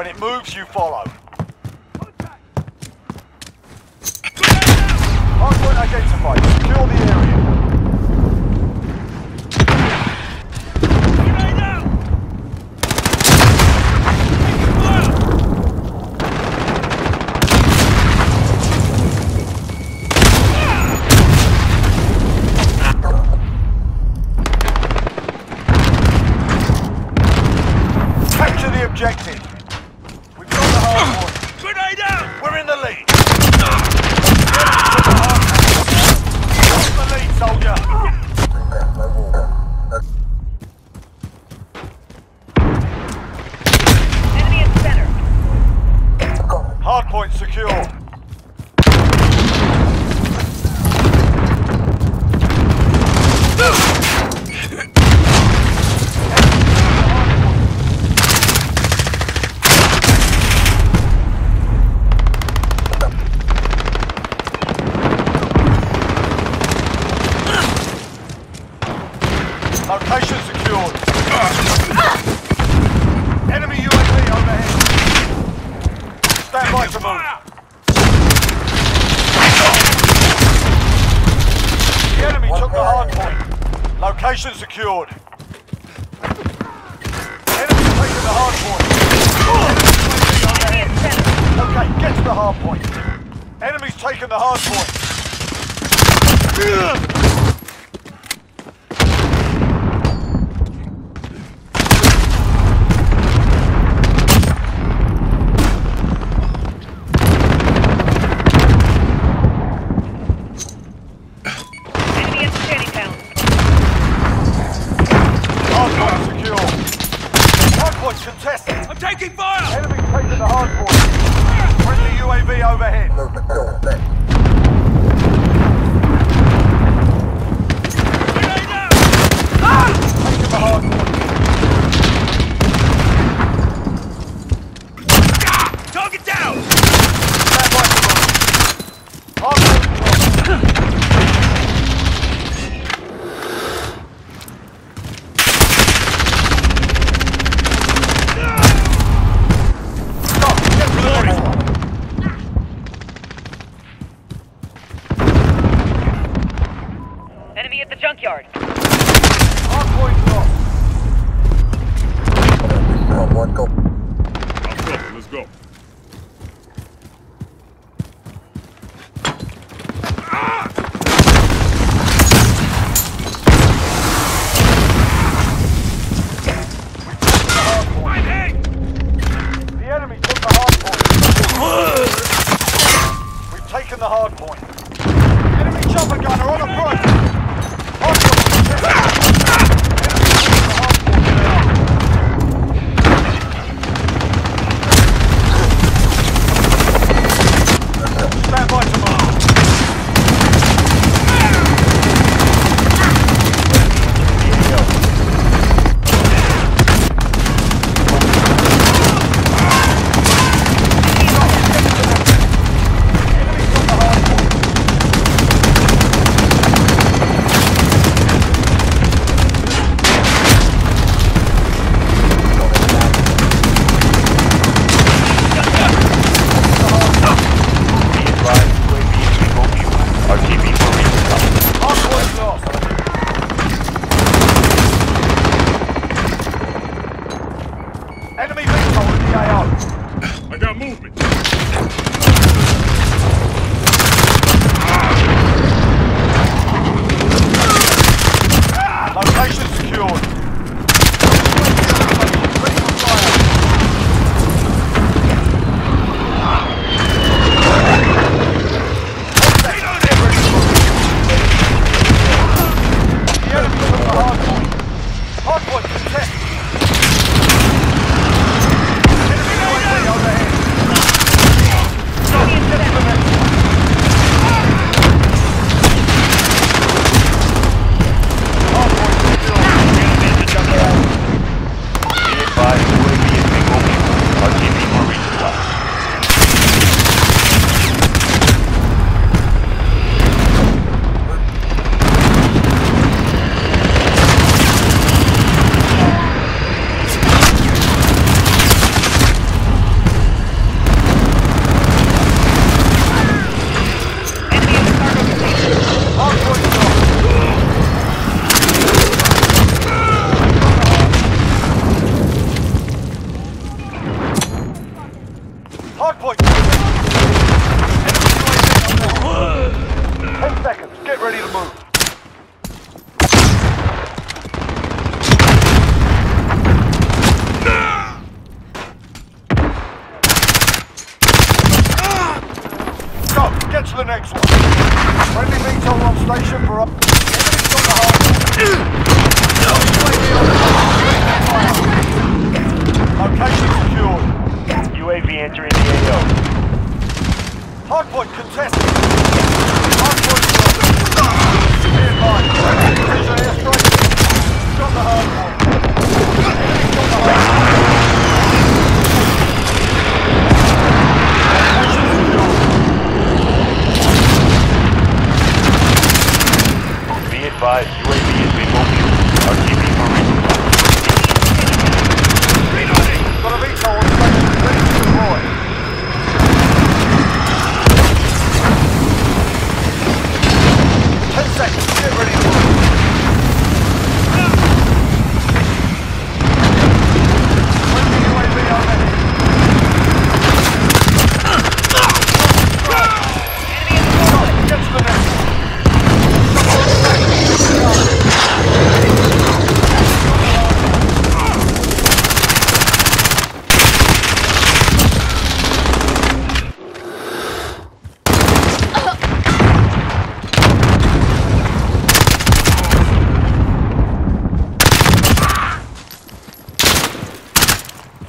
When it moves, you follow. Contact. Hardpoint identified. Secure the area. objective. hardpoint. Location secured. Enemy taking the hard point. Okay, get to the hard point. Enemy's taking the hard point. junkyard. Hardpoint lost. One, go. Hardpoint, let's go. taken the hard point. Enemy chopper gunner on approach!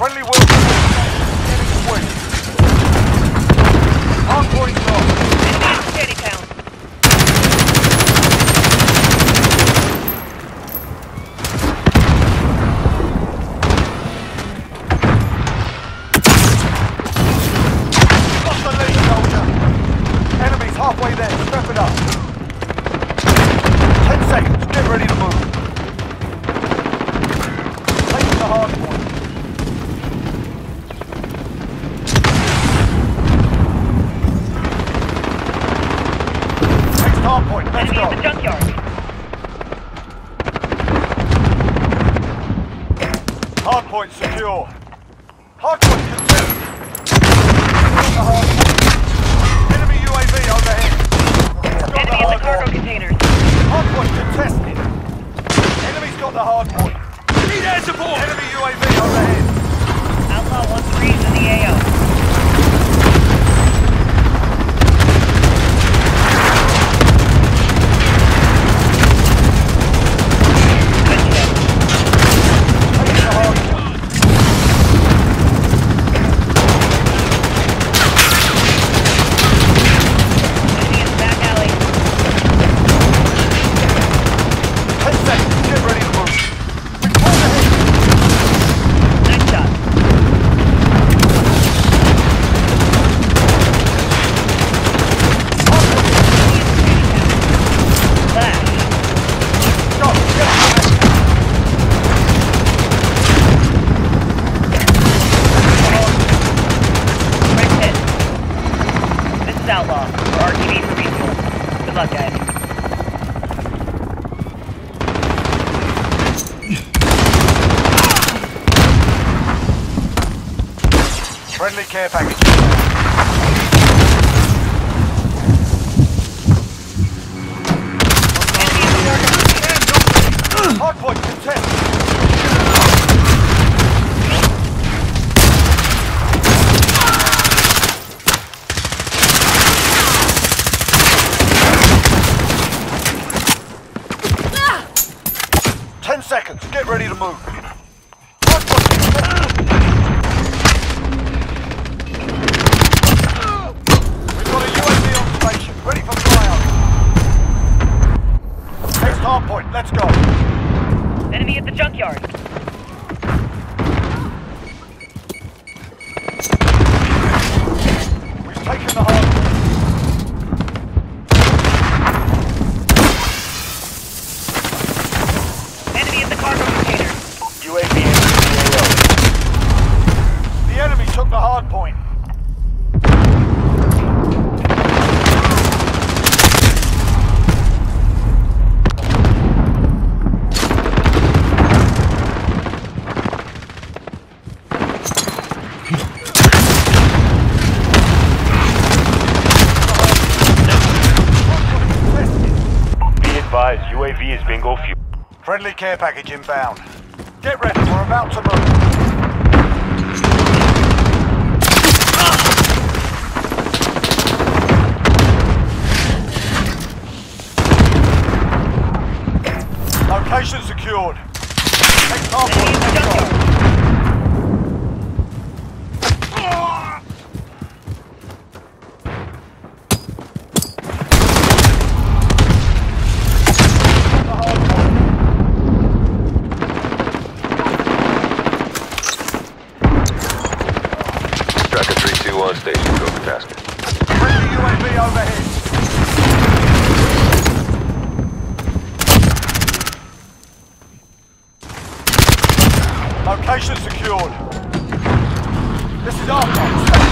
Friendly will. off you. Friendly care package inbound. Get ready, we're about to move. Location secured. Take target.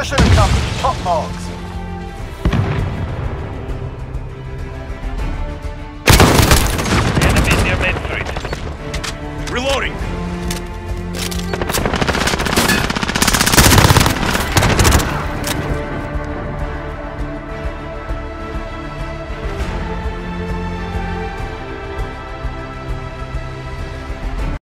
Mission accomplished. Top marks.